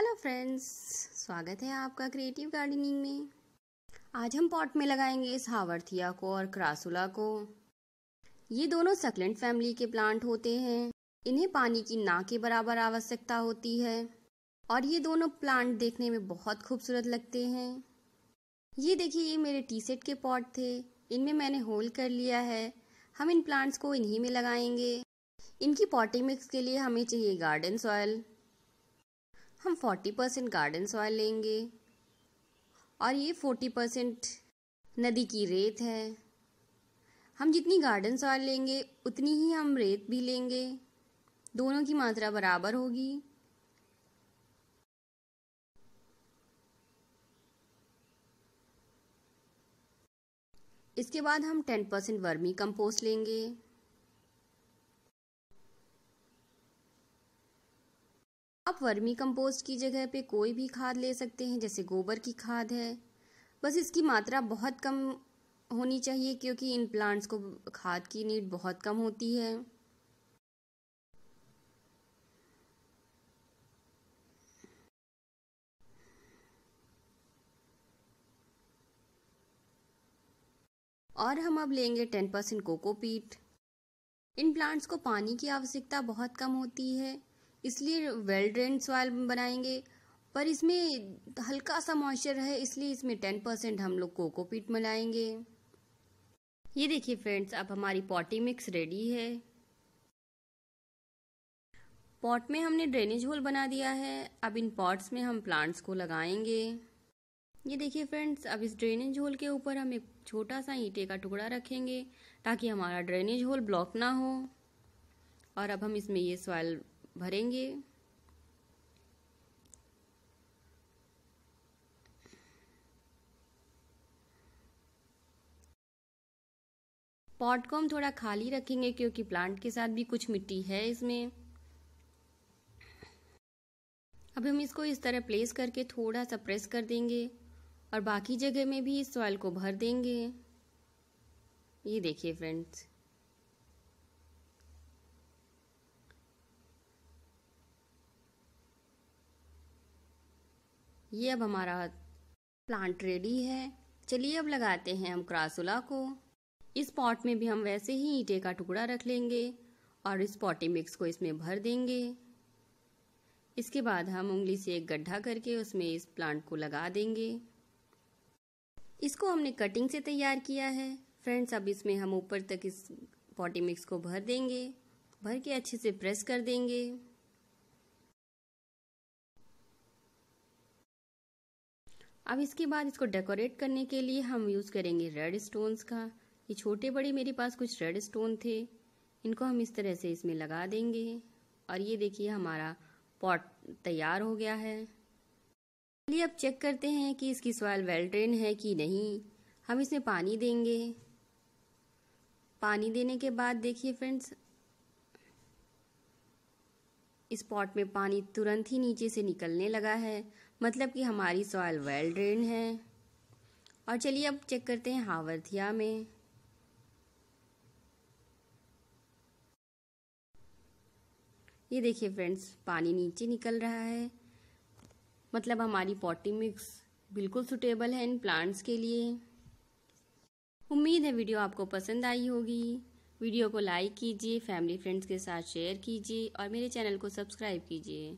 Hello friends स्वागत है आपका क्रिएटिव गार्डनिंग में। आज हम पॉट में लगाएँगे इस हावरथिया को और क्रासुला को। ये दोनों सकलेंट फैमिली के प्लांट होते हैं। इन्हें पानी की ना के बराबर आवश्यकता होती है। और ये दोनों प्लांट देखने में बहुत खूबसूरत लगते हैं। ये देखिए, ये मेरे टी सेट के पॉट थे। इनमें मैंने होल कर लिया है। हम इन प्लांट्स को इन्हीं में लगाएँगे। इनकी पॉटिंग मिक्स के लिए हमें चाहिए गार्डन सॉयल हम 40 परसेंट गार्डन सॉयल लेंगे। और ये 40 परसेंट नदी की रेत है। हम जितनी गार्डन सॉयल लेंगे, उतनी ही हम रेत भी लेंगे। दोनों की मात्रा बराबर होगी। इसके बाद हम 10 परसेंट वर्मी कंपोस्ट लेंगे। वर्मी कंपोस्ट की जगह पे कोई भी खाद ले सकते हैं, जैसे गोबर की खाद है। बस इसकी मात्रा बहुत कम होनी चाहिए, क्योंकि इन प्लांट्स को खाद की नीड बहुत कम होती है। और हम अब लेंगे टेन परसेंट कोकोपीट। इन प्लांट्स को पानी की आवश्यकता बहुत कम होती है। इसलिए वेल ड्रेन सॉइल बनाएँगे। पर इसमें हल्का सा मॉइस्चर है, इसलिए इसमें टेन परसेंट हम लोग कोकोपीट मिलाएँगे। ये देखिए फ्रेंड्स अब हमारी पॉटी मिक्स रेडी है। पॉट में हमने ड्रेनेज होल बना दिया है। अब इन पॉट्स में हम प्लांट्स को लगाएँगे। ये देखिए फ्रेंड्स अब इस ड्रेनेज होल के ऊपर हम एक छोटा सा ईंटे का टुकड़ा रखेंगे ताकि हमारा ड्रेनेज होल ब्लॉक ना हो। और अब हम इसमें ये सॉइल भरेंगे। पॉट को हम थोड़ा खाली रखेंगे क्योंकि प्लांट के साथ भी कुछ मिट्टी है इसमें। अब हम इसको इस तरह प्लेस करके थोड़ा सा प्रेस कर देंगे और बाकी जगह में भी इस सॉइल को भर देंगे। ये देखिए फ्रेंड्स ये अब हमारा प्लांट रेडी है। चलिए अब लगाते हैं हम क्रासुला को। इस पॉट में भी हम वैसे ही ईटे का टुकड़ा रख लेंगे और इस पॉटी मिक्स को इसमें भर देंगे। इसके बाद हम उंगली से एक गड्ढा करके उसमें इस प्लांट को लगा देंगे। इसको हमने कटिंग से तैयार किया है। फ्रेंड्स अब इसमें हम ऊपर तक इस पॉटी मिक्स को भर देंगे। भर के अच्छे से प्रेस कर देंगे। अब इसके बाद इसको डेकोरेट करने के लिए हम यूज़ करेंगे रेड स्टोन्स का। ये छोटे बड़े मेरे पास कुछ रेड स्टोन थे। इनको हम इस तरह से इसमें लगा देंगे। और ये देखिए हमारा पॉट तैयार हो गया है। चलिए अब चेक करते हैं कि इसकी सॉइल वेल ड्रेन है कि नहीं। हम इसमें पानी देंगे। पानी देने के बाद देखिए फ्रेंड्स इस पॉट में पानी तुरंत ही नीचे से निकलने लगा है। मतलब कि हमारी सॉइल वेल ड्रेन है। और चलिए अब चेक करते हैं हावर्थिया में। ये देखिए फ्रेंड्स पानी नीचे निकल रहा है। मतलब हमारी पॉटी मिक्स बिल्कुल सुटेबल है इन प्लांट्स के लिए। उम्मीद है वीडियो आपको पसंद आई होगी। वीडियो को लाइक कीजिए फैमिली फ्रेंड्स के साथ शेयर कीजिए और मेरे चैनल को सब्सक्राइब कीजिए।